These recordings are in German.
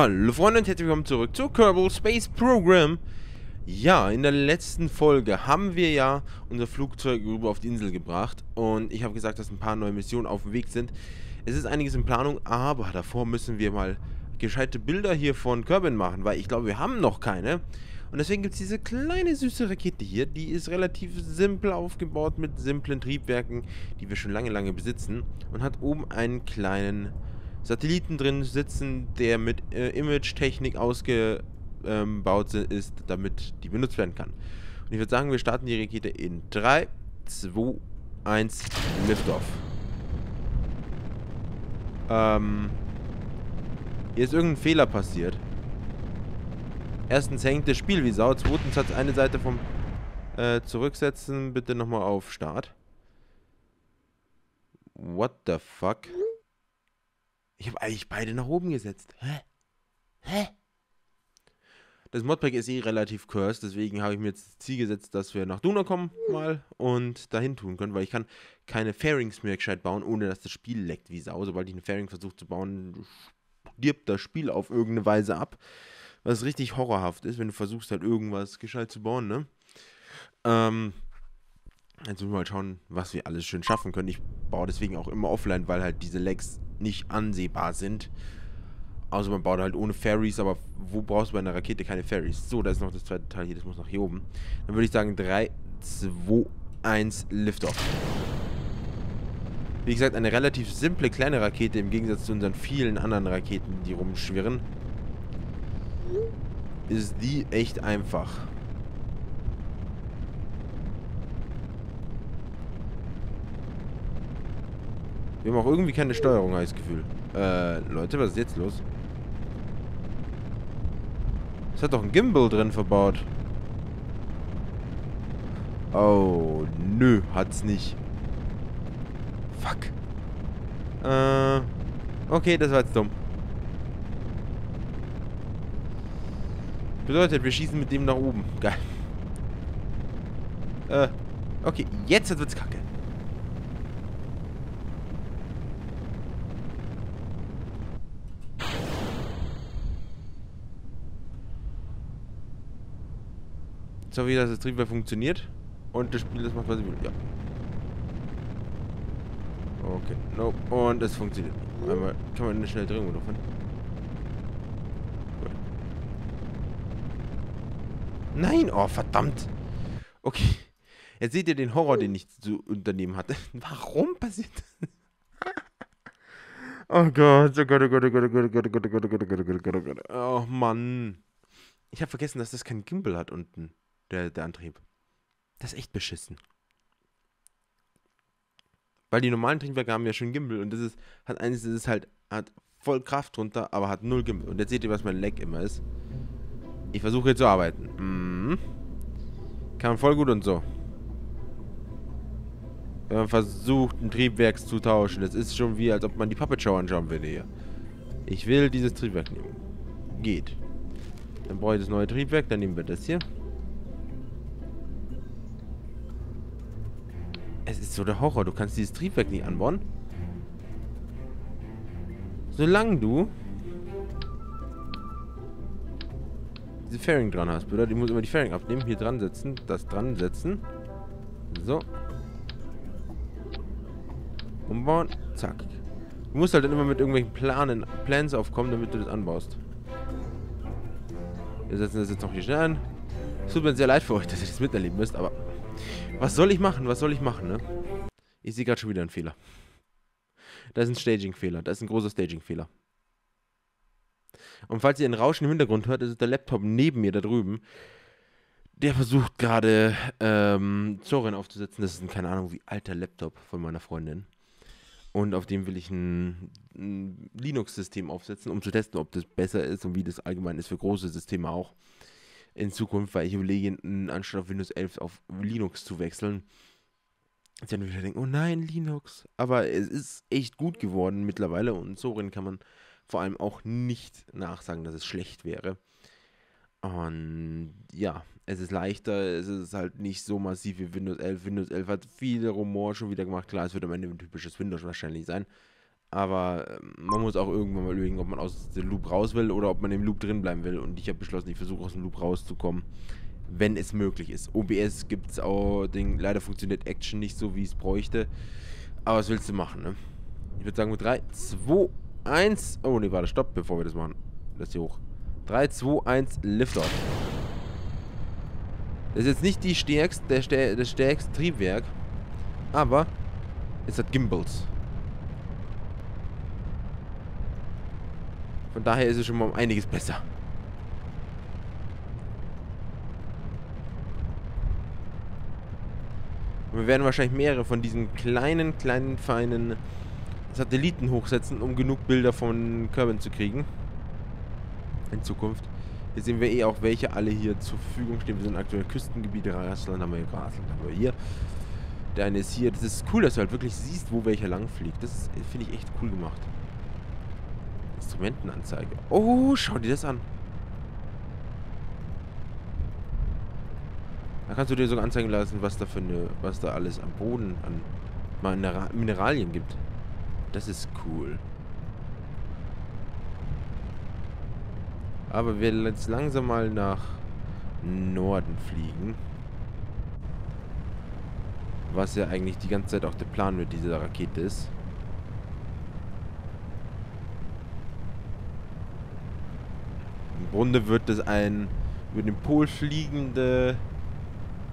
Hallo Freunde und herzlich willkommen zurück zu Kerbal Space Program. Ja, in der letzten Folge haben wir ja unser Flugzeug rüber auf die Insel gebracht und ich habe gesagt, dass ein paar neue Missionen auf dem Weg sind. Es ist einiges in Planung, aber davor müssen wir mal gescheite Bilder hier von Kerbin machen, weil ich glaube, wir haben noch keine. Und deswegen gibt es diese kleine süße Rakete hier, die ist relativ simpel aufgebaut mit simplen Triebwerken, die wir schon lange, lange besitzen und hat oben einen kleinen Satelliten drin sitzen, der mit äh, Image-Technik ausgebaut ähm, ist, damit die benutzt werden kann. Und ich würde sagen, wir starten die Rakete in 3, 2, 1, Liftoff. Ähm, hier ist irgendein Fehler passiert. Erstens hängt das Spiel wie Sau. Zweitens hat eine Seite vom äh, Zurücksetzen. Bitte nochmal auf Start. What the fuck? Ich habe eigentlich beide nach oben gesetzt. Hä? Hä? Das Modpack ist eh relativ cursed, deswegen habe ich mir jetzt das Ziel gesetzt, dass wir nach Duna kommen mal und dahin tun können, weil ich kann keine Fairings mehr gescheit bauen, ohne dass das Spiel leckt wie Sau. Sobald ich eine Fairing versuche zu bauen, stirbt das Spiel auf irgendeine Weise ab. Was richtig horrorhaft ist, wenn du versuchst halt irgendwas gescheit zu bauen, ne? Ähm, jetzt müssen wir mal schauen, was wir alles schön schaffen können. Ich baue deswegen auch immer offline, weil halt diese Lags nicht ansehbar sind. Also man baut halt ohne Ferries, aber wo brauchst du bei einer Rakete keine Ferries? So, da ist noch das zweite Teil hier, das muss nach hier oben. Dann würde ich sagen 3, 2, 1, Liftoff. Wie gesagt, eine relativ simple kleine Rakete im Gegensatz zu unseren vielen anderen Raketen, die rumschwirren. Ist die echt einfach. Wir haben auch irgendwie keine Steuerung, habe ich das Gefühl. Äh, Leute, was ist jetzt los? Es hat doch ein Gimbal drin verbaut. Oh, nö, hat's nicht. Fuck. Äh, okay, das war jetzt dumm. Bedeutet, wir schießen mit dem nach oben. Geil. Äh, okay, jetzt wird's kacke. So wie das Triebwerk funktioniert. Und das Spiel das macht, was ich will. Ja. Okay, nope. Und es funktioniert. Einmal kann man eine schnelle Drehung davon. Gut. Nein! Oh, verdammt! Okay. Jetzt seht ihr den Horror, den ich zu unternehmen hatte. Warum passiert das? Oh Gott, oh Gott, oh Gott, oh Gott, oh Gott, oh Gott, oh Gott, oh Gott, oh Gott, oh Gott, oh Gott, oh Gott. Oh Mann. Ich habe vergessen, dass das kein Gimbal hat unten der, der Antrieb. Das ist echt beschissen. Weil die normalen Triebwerke haben ja schon Gimbal und das ist, hat eines, das ist halt, hat voll Kraft drunter, aber hat null Gimbal. Und jetzt seht ihr, was mein Leck immer ist. Ich versuche jetzt zu arbeiten. Mhm. Kann voll gut und so. Wenn man versucht, ein Triebwerk zu tauschen, das ist schon wie, als ob man die Puppet Show anschauen würde hier. Ich will dieses Triebwerk nehmen. Geht. Dann brauche ich das neue Triebwerk, dann nehmen wir das hier. Ist so der Horror. Du kannst dieses Triebwerk nicht anbauen. Solange du diese Fairing dran hast, Bruder. Die muss immer die Fairing abnehmen. Hier dran setzen. Das dran setzen. So. Umbauen. Zack. Du musst halt dann immer mit irgendwelchen Planen, Plans aufkommen, damit du das anbaust. Wir setzen das jetzt noch hier schnell an. Es tut mir sehr leid für euch, dass ihr das miterleben müsst, aber was soll ich machen? Was soll ich machen, ne? Ich sehe gerade schon wieder einen Fehler. Da ist ein Staging-Fehler. Da ist ein großer Staging-Fehler. Und falls ihr ein Rauschen im Hintergrund hört, ist es der Laptop neben mir da drüben. Der versucht gerade ähm, Zorin aufzusetzen. Das ist ein, keine Ahnung, wie alter Laptop von meiner Freundin. Und auf dem will ich ein, ein Linux-System aufsetzen, um zu testen, ob das besser ist und wie das allgemein ist für große Systeme auch in Zukunft, weil ich überlege, anstatt auf Windows 11 auf Linux zu wechseln. Ich dann wieder denken, oh nein, Linux. Aber es ist echt gut geworden mittlerweile und Sorin kann man vor allem auch nicht nachsagen, dass es schlecht wäre. Und ja, es ist leichter, es ist halt nicht so massiv wie Windows 11. Windows 11 hat viele Rumor schon wieder gemacht. Klar, es wird am Ende ein typisches Windows wahrscheinlich sein. Aber ähm, man muss auch irgendwann mal überlegen, ob man aus dem Loop raus will oder ob man im Loop drin bleiben will. Und ich habe beschlossen, ich versuche aus dem Loop rauszukommen, wenn es möglich ist. OBS gibt es auch, Ding, leider funktioniert Action nicht so, wie es bräuchte. Aber was willst du machen, ne? Ich würde sagen mit 3, 2, 1. Oh, ne, warte, stopp, bevor wir das machen. Lass hier hoch. 3, 2, 1, Liftoff. Das ist jetzt nicht die stärkste, der, das stärkste Triebwerk. Aber es hat Gimbals. Von daher ist es schon mal um einiges besser. Und wir werden wahrscheinlich mehrere von diesen kleinen, kleinen, feinen Satelliten hochsetzen, um genug Bilder von Kerbin zu kriegen. In Zukunft. Hier sehen wir eh auch, welche alle hier zur Verfügung stehen. Wir sind aktuell Küstengebiete. Rassland haben wir hier, Grasland haben wir hier. Der eine ist hier. Das ist cool, dass du halt wirklich siehst, wo welcher lang fliegt. Das finde ich echt cool gemacht. Instrumentenanzeige. Oh, schau dir das an. Da kannst du dir sogar anzeigen lassen, was da für eine, was da alles am Boden an Mineralien gibt. Das ist cool. Aber wir werden jetzt langsam mal nach Norden fliegen. Was ja eigentlich die ganze Zeit auch der Plan mit dieser Rakete ist. Grunde wird es ein über den Pol fliegende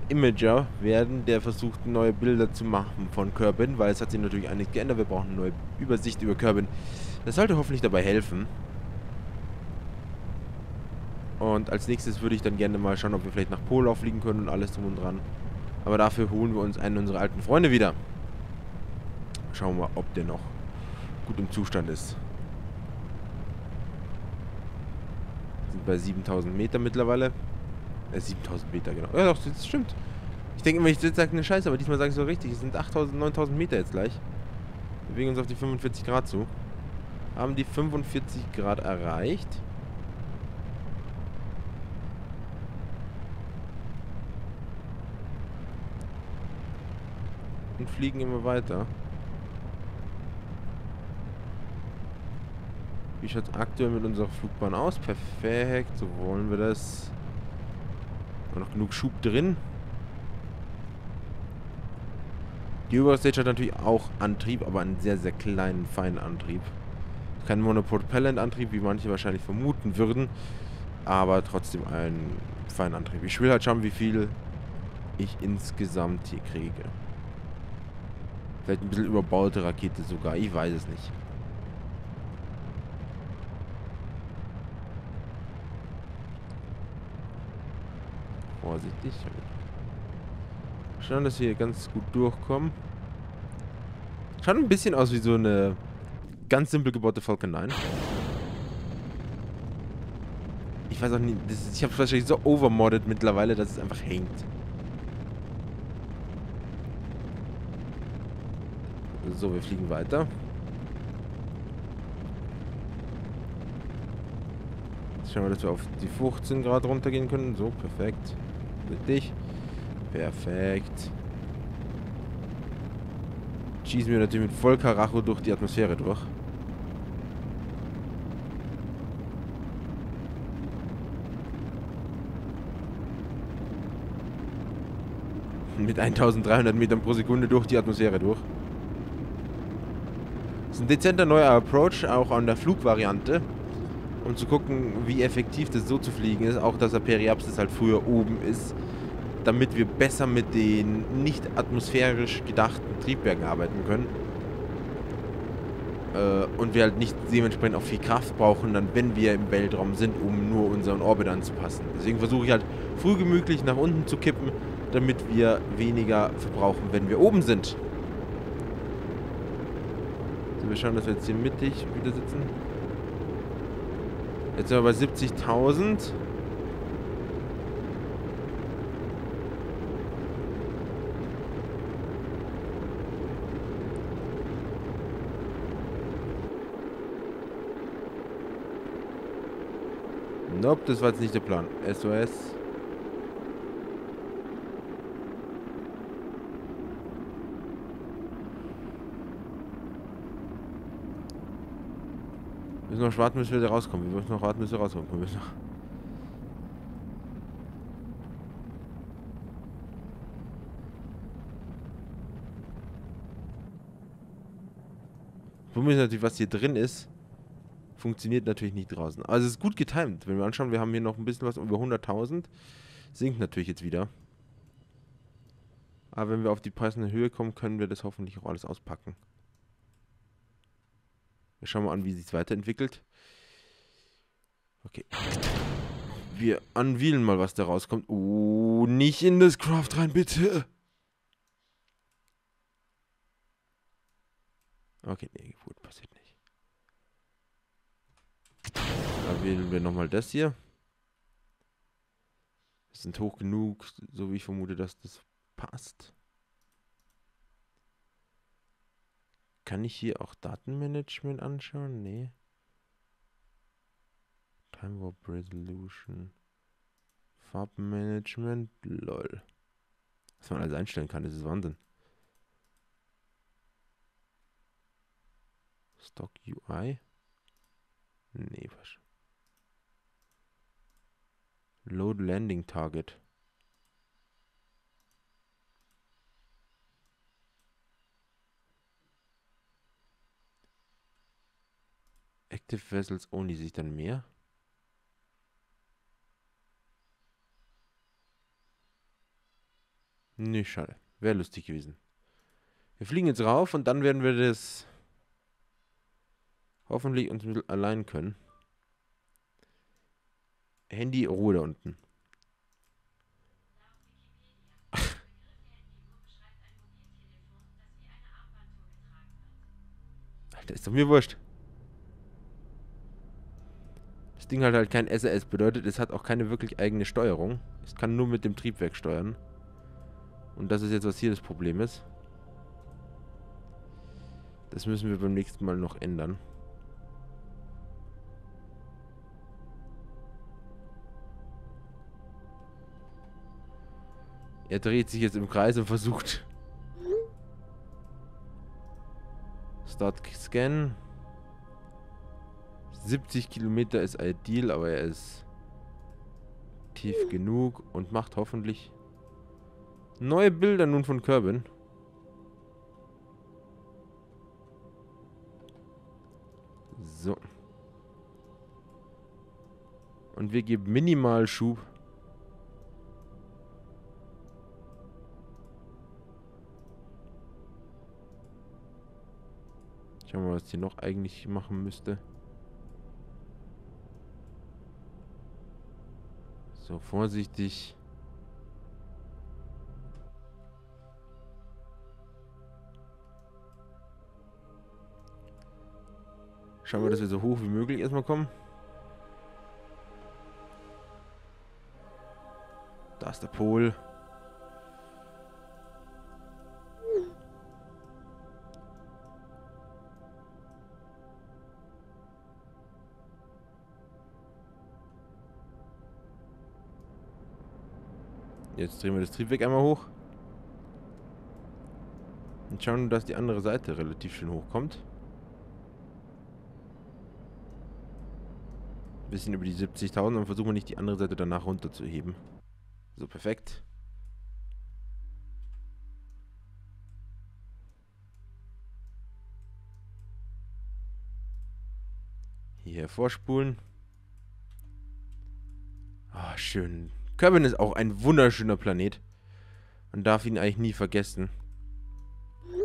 Imager werden, der versucht neue Bilder zu machen von Kerbin, weil es hat sich natürlich einiges geändert. Wir brauchen eine neue Übersicht über Kerbin. Das sollte hoffentlich dabei helfen. Und als nächstes würde ich dann gerne mal schauen, ob wir vielleicht nach Polau fliegen können und alles drum und dran. Aber dafür holen wir uns einen unserer alten Freunde wieder. Schauen wir ob der noch gut im Zustand ist. Wir sind bei 7000 Meter mittlerweile. Äh, 7000 Meter, genau. Ja, doch, das stimmt. Ich denke immer, ich sage eine Scheiße, aber diesmal sage ich so richtig. Es sind 8000, 9000 Meter jetzt gleich. Wir bewegen uns auf die 45 Grad zu. Haben die 45 Grad erreicht. Und fliegen immer weiter. Wie schaut es aktuell mit unserer Flugbahn aus? Perfekt, so wollen wir das. Noch genug Schub drin. Die Überstage hat natürlich auch Antrieb, aber einen sehr, sehr kleinen, feinen Antrieb. Kein Monopropellant-Antrieb, wie manche wahrscheinlich vermuten würden. Aber trotzdem einen feinen Antrieb. Ich will halt schauen, wie viel ich insgesamt hier kriege. Vielleicht ein bisschen überbaute Rakete sogar. Ich weiß es nicht. Vorsichtig. Schauen, dass wir hier ganz gut durchkommen. Schaut ein bisschen aus wie so eine ganz simpel gebaute Falcon 9. Ich weiß auch nicht, ist, ich habe es wahrscheinlich so overmodded mittlerweile, dass es einfach hängt. So, wir fliegen weiter. Schauen wir, dass wir auf die 15 Grad runtergehen können. So, perfekt. Dich. Perfekt. Schießen wir natürlich mit Vollkaracho durch die Atmosphäre durch. Mit 1300 Metern pro Sekunde durch die Atmosphäre durch. Das ist ein dezenter neuer Approach, auch an der Flugvariante. Um zu gucken, wie effektiv das so zu fliegen ist. Auch, dass der Periapsis halt früher oben ist damit wir besser mit den nicht atmosphärisch gedachten Triebwerken arbeiten können. Äh, und wir halt nicht dementsprechend auch viel Kraft brauchen, dann wenn wir im Weltraum sind, um nur unseren Orbit anzupassen. Deswegen versuche ich halt früh gemütlich nach unten zu kippen, damit wir weniger verbrauchen, wenn wir oben sind. So, wir schauen, dass wir jetzt hier mittig wieder sitzen. Jetzt sind wir bei 70.000. Nope, das war jetzt nicht der Plan. SOS. Müssen noch warten, bis wir da rauskommen. Wir müssen noch warten, bis wir rauskommen. Wir müssen noch... Problem ist natürlich, was hier drin ist, funktioniert natürlich nicht draußen. Also es ist gut getimt. Wenn wir anschauen, wir haben hier noch ein bisschen was über 100.000. Sinkt natürlich jetzt wieder. Aber wenn wir auf die passende Höhe kommen, können wir das hoffentlich auch alles auspacken. Wir schauen mal an, wie sich weiterentwickelt. Okay. Wir anwählen mal, was da rauskommt. Oh, nicht in das Craft rein, bitte. Okay, nee, gut, passiert nicht. Da wählen wir nochmal das hier. Wir sind hoch genug, so wie ich vermute, dass das passt. Kann ich hier auch Datenmanagement anschauen? Nee. Time Warp Resolution. Farbmanagement. Lol. Was man alles einstellen kann, das ist Wahnsinn. Stock UI? Nee, was? Load Landing Target. Active Vessels Only sich dann mehr. Nee, schade. Wäre lustig gewesen. Wir fliegen jetzt rauf und dann werden wir das hoffentlich uns allein können. Handy, Ruhe da unten. Alter, ist doch mir wurscht. Das Ding hat halt kein SAS, bedeutet, es hat auch keine wirklich eigene Steuerung. Es kann nur mit dem Triebwerk steuern. Und das ist jetzt, was hier das Problem ist. Das müssen wir beim nächsten Mal noch ändern. Er dreht sich jetzt im Kreis und versucht... Start Scan. 70 Kilometer ist ideal, aber er ist tief genug und macht hoffentlich neue Bilder nun von Kerbin. So. Und wir geben minimal Schub. Schauen wir mal, was die noch eigentlich machen müsste. So, vorsichtig. Schauen wir, dass wir so hoch wie möglich erstmal kommen. Da ist der Pol. Jetzt drehen wir das Triebwerk einmal hoch. Und schauen, dass die andere Seite relativ schön hochkommt. Bisschen über die 70.000 und versuchen wir nicht die andere Seite danach runterzuheben. So, perfekt. Hier vorspulen. Ah, oh, schön. Kerbin ist auch ein wunderschöner Planet. Man darf ihn eigentlich nie vergessen.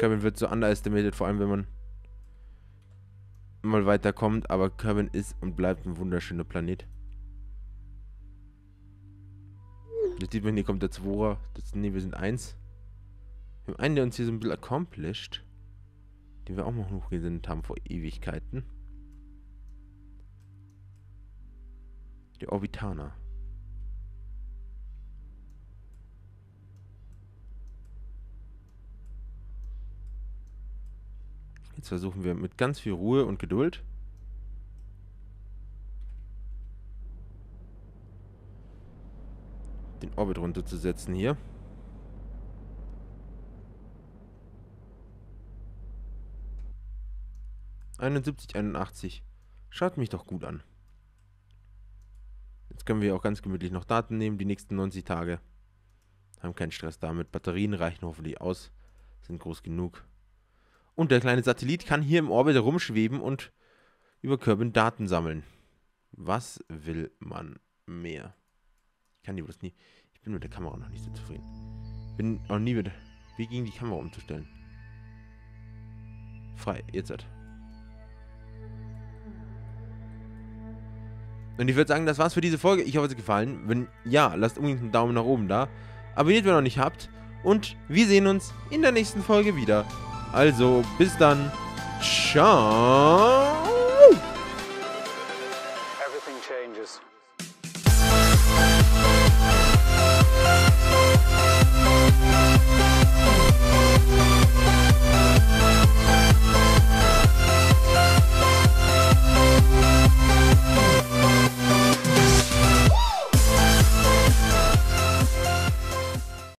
Kerbin wird so underestimated, vor allem wenn man mal weiterkommt, aber Kerbin ist und bleibt ein wunderschöner Planet. Jetzt sieht man, hier kommt der 2er. Das, nee, wir sind 1. Wir haben einen, der uns hier so ein bisschen accomplished. Den wir auch mal hochgesendet haben vor Ewigkeiten. Der Orbitaner. Jetzt versuchen wir mit ganz viel Ruhe und Geduld. Den Orbit runterzusetzen hier. Einundsiebzig, einundachtzig. Schaut mich doch gut an. Jetzt können wir auch ganz gemütlich noch Daten nehmen, die nächsten 90 Tage. Haben keinen Stress damit. Batterien reichen hoffentlich aus. Sind groß genug. Und der kleine Satellit kann hier im Orbit herumschweben und über Kerbin Daten sammeln. Was will man mehr? Ich kann die bloß nie. Ich bin mit der Kamera noch nicht so zufrieden. Bin auch nie mit. Wie ging die Kamera umzustellen? Frei, jetzt hat. Und ich würde sagen, das war's für diese Folge. Ich hoffe, es hat gefallen. Wenn ja, lasst unbedingt einen Daumen nach oben da. Abonniert, wenn ihr noch nicht habt. Und wir sehen uns in der nächsten Folge wieder. Also, bis dann. Ciao.